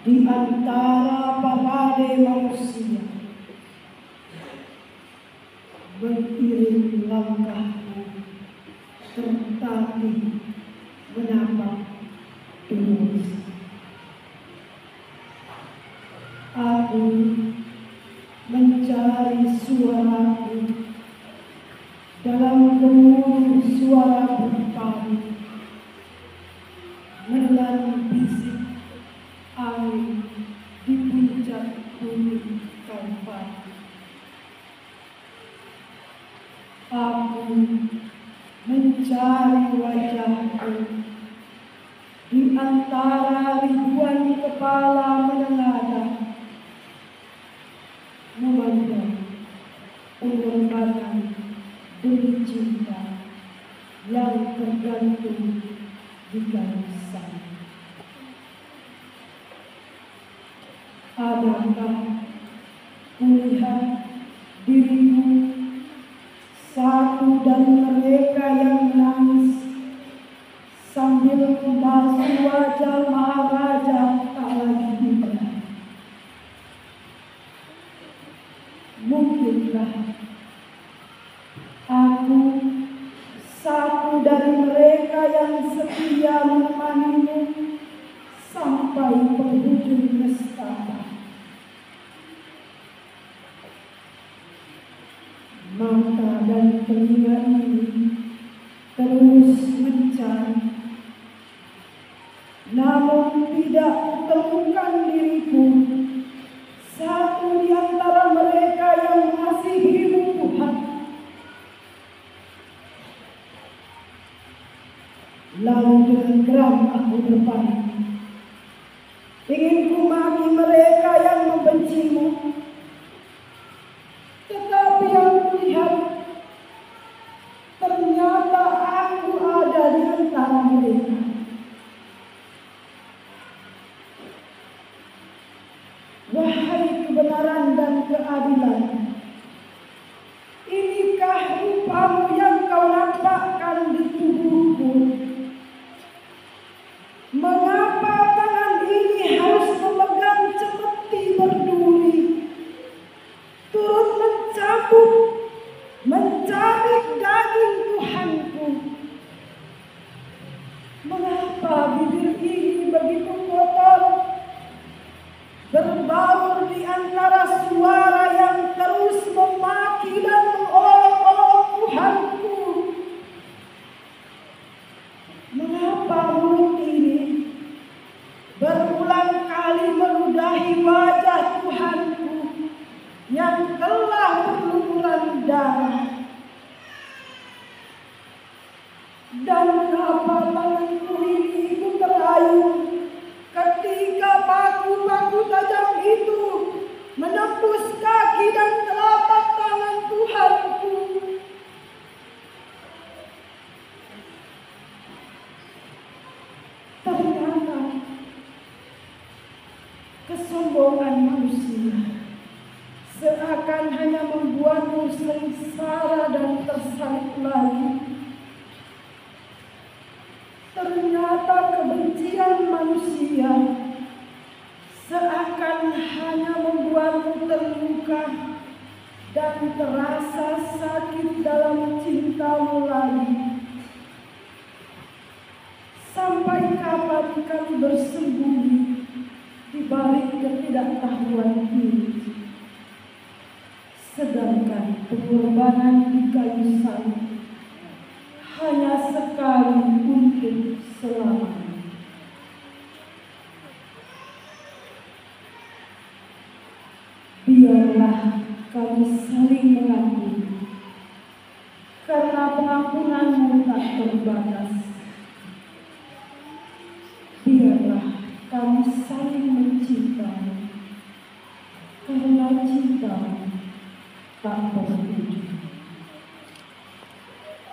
di antara parade manusia. Beriring langkahku tertatih menapak terus. Aku mencari suaraku dalam gemuruh suara berpadu Aku mencari wajahku di antara ribuan kepala menengadah memandang pengorbanan demi cinta yang tergantung di garis sana. Adakah dari mereka yang menangis sambil membasuh wajah Maharaja tak lagi hidup. Mungkinkah Mata dan telinga ini terus mencari, namun tidak temukan diriku satu di antara mereka yang mengasihimu Tuhan. Lalu dengan geram aku berpaling. Ingin kesombongan manusia seakan hanya membuatmu sengsara dan tersalib lagi. Ternyata kebencian manusia seakan hanya membuatmu terluka dan terasa sakit dalam cintamu lagi. Sampai kapan kami bersembunyi balik ketidaktahuan diri? Sedangkan pengorbanan di kayu salib hanya sekali untuk selamanya. Biarlah kami saling mengampuni, karena pengampunanmu tak terbatas. Saling mencintai, karena cinta tak berujung.